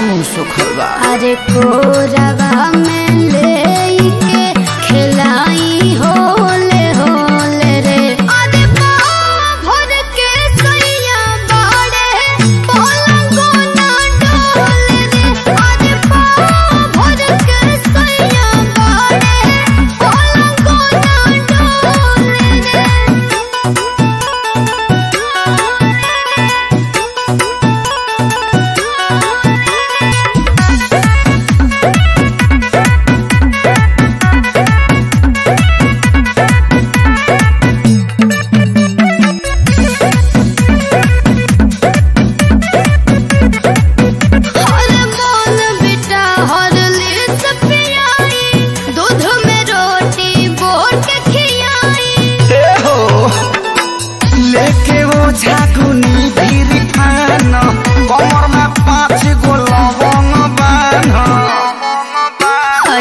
मुँह सुखवा अरे को रवा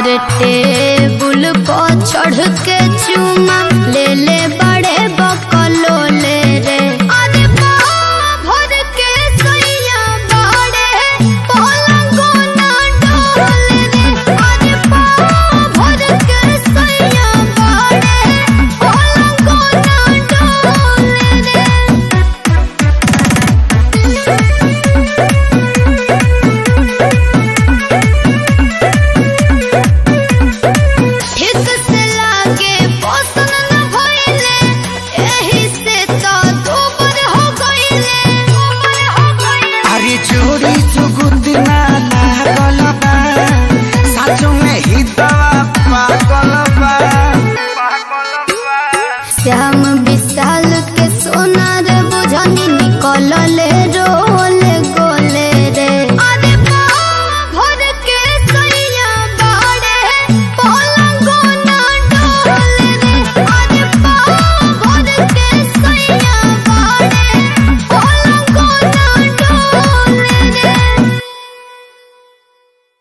टेबुल पर चढ़ के